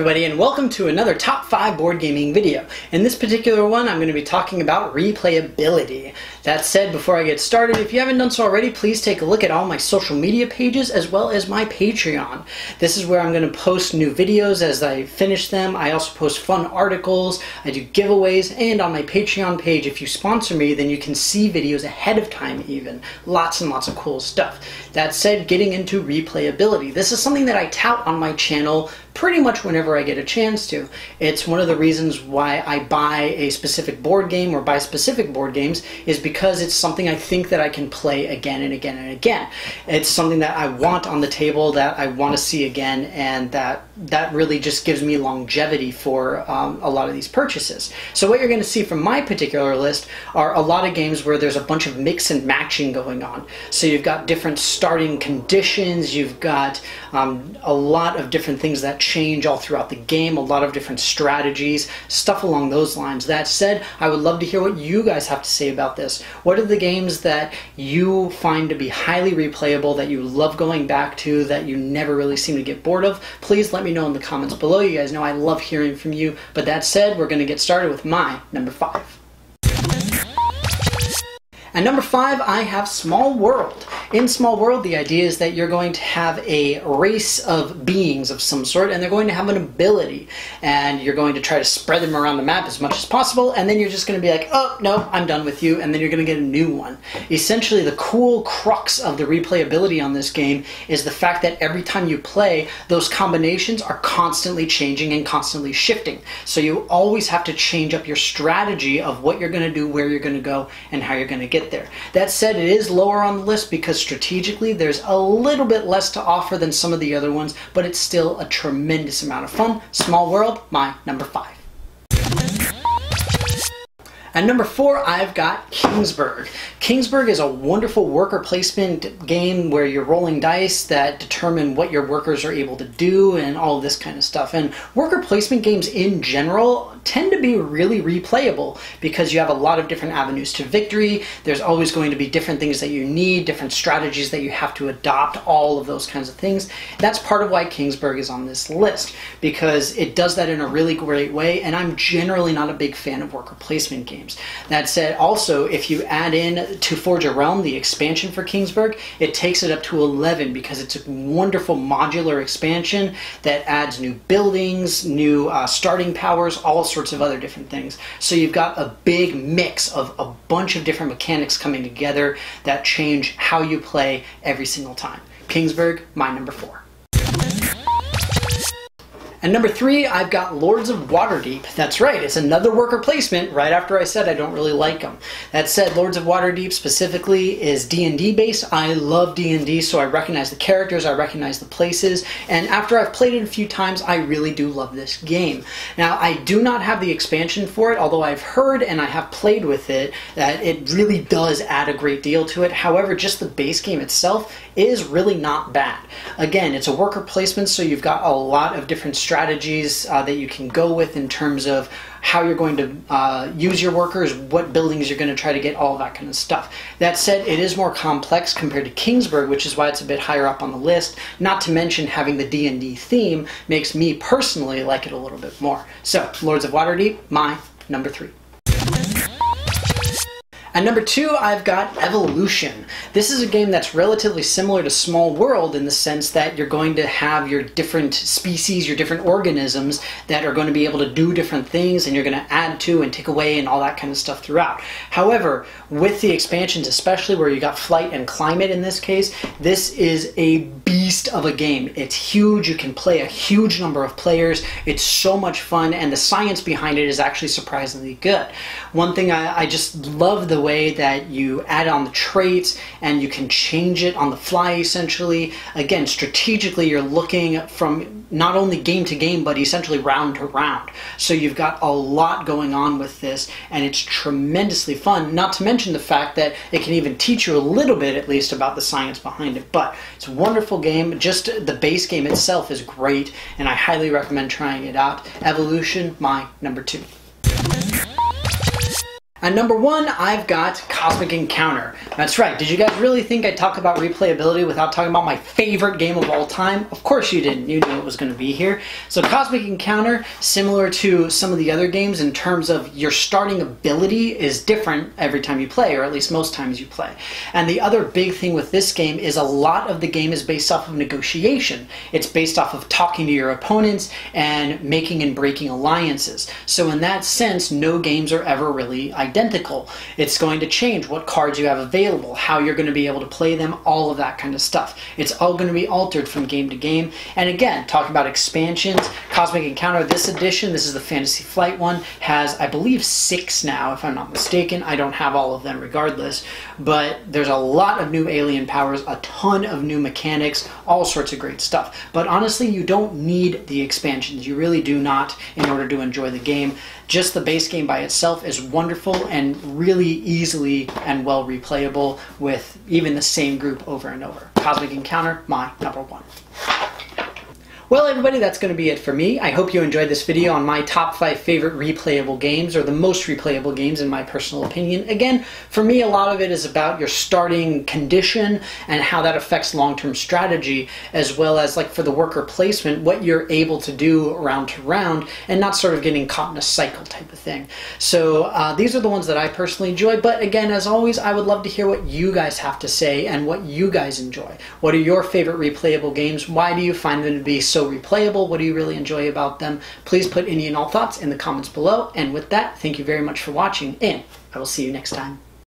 everybody and welcome to another top 5 board gaming video. In this particular one I'm going to be talking about replayability. That said, before I get started, if you haven't done so already, please take a look at all my social media pages as well as my Patreon. This is where I'm going to post new videos as I finish them. I also post fun articles, I do giveaways, and on my Patreon page, if you sponsor me, then you can see videos ahead of time even. Lots and lots of cool stuff. That said, getting into replayability. This is something that I tout on my channel pretty much whenever I get a chance to. It's one of the reasons why I buy a specific board game or buy specific board games is because it's something I think that I can play again and again and again. It's something that I want on the table that I want to see again and that that really just gives me longevity for um, a lot of these purchases. So what you're going to see from my particular list are a lot of games where there's a bunch of mix and matching going on. So you've got different starting conditions, you've got um, a lot of different things that change all throughout the game, a lot of different strategies, stuff along those lines. That said, I would love to hear what you guys have to say about this. What are the games that you find to be highly replayable, that you love going back to, that you never really seem to get bored of? Please let me know in the comments below. You guys know I love hearing from you. But that said, we're going to get started with my number five. At number five, I have Small World. In Small World, the idea is that you're going to have a race of beings of some sort, and they're going to have an ability, and you're going to try to spread them around the map as much as possible, and then you're just going to be like, oh, no, I'm done with you, and then you're going to get a new one. Essentially, the cool crux of the replayability on this game is the fact that every time you play, those combinations are constantly changing and constantly shifting. So you always have to change up your strategy of what you're going to do, where you're going to go, and how you're going to get there. That said, it is lower on the list because strategically there's a little bit less to offer than some of the other ones, but it's still a tremendous amount of fun. Small World, my number five. At number four, I've got Kingsburg. Kingsburg is a wonderful worker placement game where you're rolling dice that determine what your workers are able to do and all this kind of stuff. And worker placement games in general tend to be really replayable because you have a lot of different avenues to victory. There's always going to be different things that you need, different strategies that you have to adopt, all of those kinds of things. That's part of why Kingsburg is on this list because it does that in a really great way. And I'm generally not a big fan of worker placement games. That said, also, if you add in to Forge a Realm, the expansion for Kingsburg, it takes it up to 11 because it's a wonderful modular expansion that adds new buildings, new uh, starting powers, all sorts of other different things. So you've got a big mix of a bunch of different mechanics coming together that change how you play every single time. Kingsburg, my number four. And number three, I've got Lords of Waterdeep. That's right, it's another worker placement right after I said I don't really like them. That said, Lords of Waterdeep specifically is D&D based. I love D&D, so I recognize the characters, I recognize the places, and after I've played it a few times, I really do love this game. Now, I do not have the expansion for it, although I've heard and I have played with it that it really does add a great deal to it. However, just the base game itself is really not bad. Again, it's a worker placement, so you've got a lot of different strategies uh, that you can go with in terms of how you're going to uh, use your workers, what buildings you're going to try to get, all that kind of stuff. That said, it is more complex compared to Kingsburg, which is why it's a bit higher up on the list. Not to mention having the D&D theme makes me personally like it a little bit more. So, Lords of Waterdeep, my number three. At number two, I've got Evolution. This is a game that's relatively similar to Small World in the sense that you're going to have your different species, your different organisms that are going to be able to do different things and you're going to add to and take away and all that kind of stuff throughout. However, with the expansions, especially where you got flight and climate in this case, this is a beast of a game. It's huge. You can play a huge number of players. It's so much fun, and the science behind it is actually surprisingly good. One thing I, I just love the way that you add on the traits and you can change it on the fly essentially. Again, strategically, you're looking from not only game to game, but essentially round to round. So you've got a lot going on with this, and it's tremendously fun. Not to mention the fact that it can even teach you a little bit, at least, about the science behind it. But it's a wonderful game. Just the base game itself is great, and I highly recommend trying it out. Evolution, my number two. At number one, I've got Cosmic Encounter. That's right. Did you guys really think I'd talk about replayability without talking about my favorite game of all time? Of course you didn't. You knew it was going to be here. So Cosmic Encounter, similar to some of the other games in terms of your starting ability is different every time you play, or at least most times you play. And the other big thing with this game is a lot of the game is based off of negotiation. It's based off of talking to your opponents and making and breaking alliances. So in that sense, no games are ever really identical. It's going to change what cards you have available, how you're going to be able to play them, all of that kind of stuff. It's all going to be altered from game to game. And again, talking about expansions, Cosmic Encounter, this edition, this is the Fantasy Flight one, has, I believe, six now, if I'm not mistaken. I don't have all of them regardless. But there's a lot of new alien powers, a ton of new mechanics, all sorts of great stuff. But honestly, you don't need the expansions. You really do not in order to enjoy the game. Just the base game by itself is wonderful and really easily and well replayable with even the same group over and over. Cosmic Encounter, my number one. Well, everybody, that's going to be it for me. I hope you enjoyed this video on my top five favorite replayable games, or the most replayable games in my personal opinion. Again, for me, a lot of it is about your starting condition and how that affects long-term strategy, as well as, like, for the worker placement, what you're able to do round to round, and not sort of getting caught in a cycle type of thing. So uh, these are the ones that I personally enjoy, but again, as always, I would love to hear what you guys have to say and what you guys enjoy. What are your favorite replayable games? Why do you find them to be so so replayable? What do you really enjoy about them? Please put any and all thoughts in the comments below. And with that, thank you very much for watching, and I will see you next time.